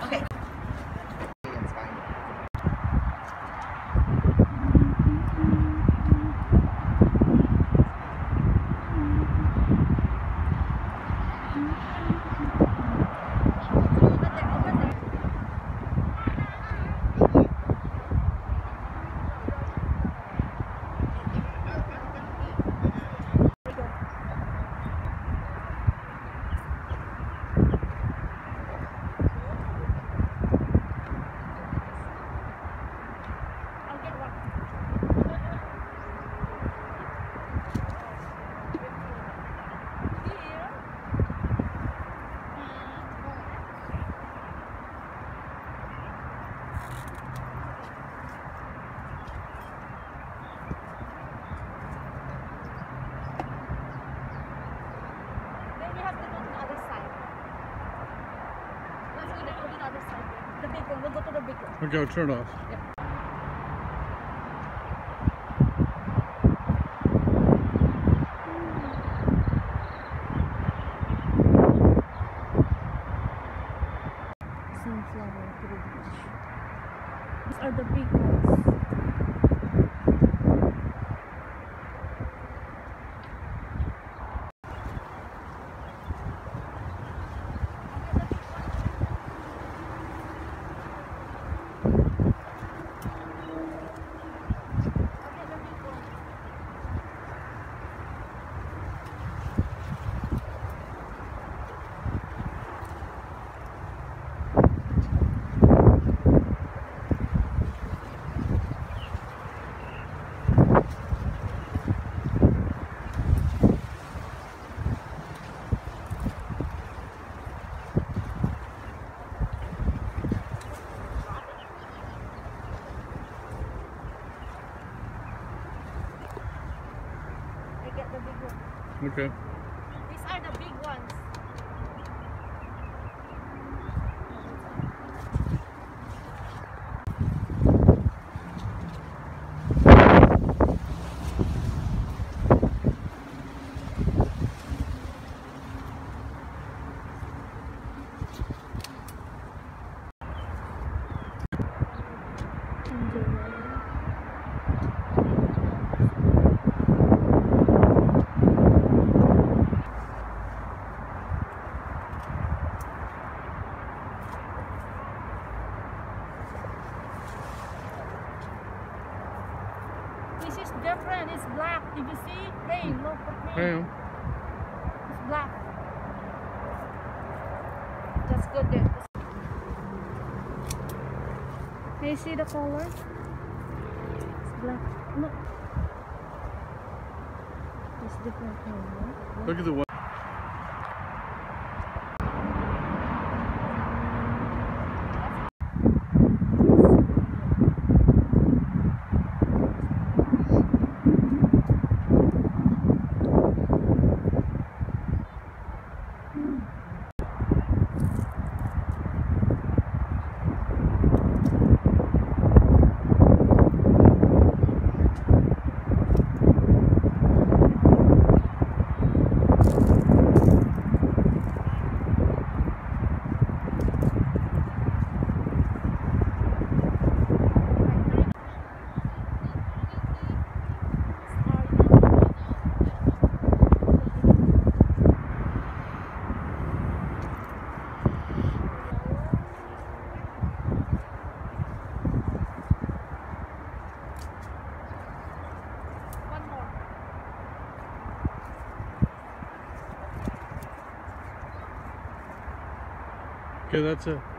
Okay. It's fine. I'll get one. Here. Then we have to go to the other side. Let's go to the other side. The big one. We'll go to the big one. Okay, I'll turn off. sunflower trees. These are the big ones. I get the big one. Okay. These are the big ones. This is different. It's black. Did you see? Hey, hmm. look at me. Bam. It's black. That's good there. Can you see the color? It's black. Look. It's different color. Look at the. One Okay, that's it.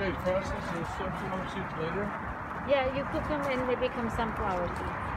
Process those sunflower seeds later? Yeah, you cook them and they become sunflower seeds.